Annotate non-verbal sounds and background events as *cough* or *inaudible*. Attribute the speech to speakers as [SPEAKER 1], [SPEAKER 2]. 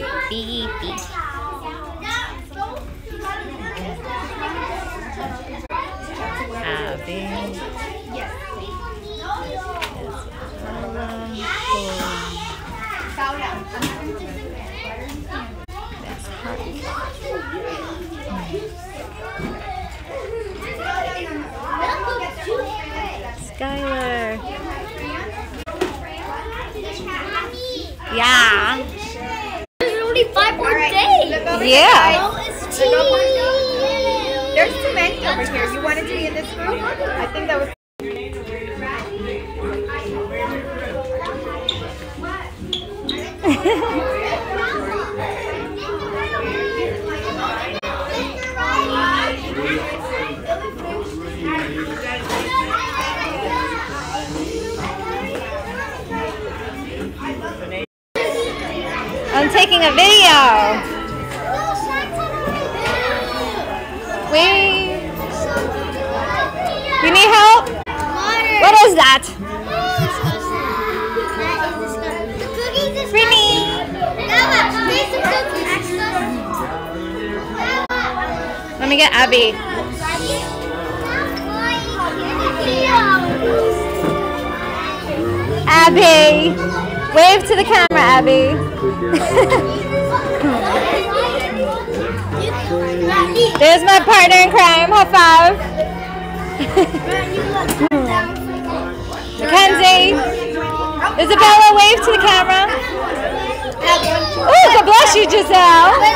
[SPEAKER 1] beep, beep. That's Skylar. Yeah.
[SPEAKER 2] There's only five.
[SPEAKER 1] Yeah.
[SPEAKER 3] There's too many over here. You wanted to be in this group? I think that was. *laughs* *laughs* *laughs*
[SPEAKER 1] I'm taking a video. We. You need help? What is that? Britney. Let me get Abby. Abby. Wave to the camera, Abby. There's my partner in crime. High five. Mackenzie. Isabella, wave to the camera. Oh, God bless you, Giselle.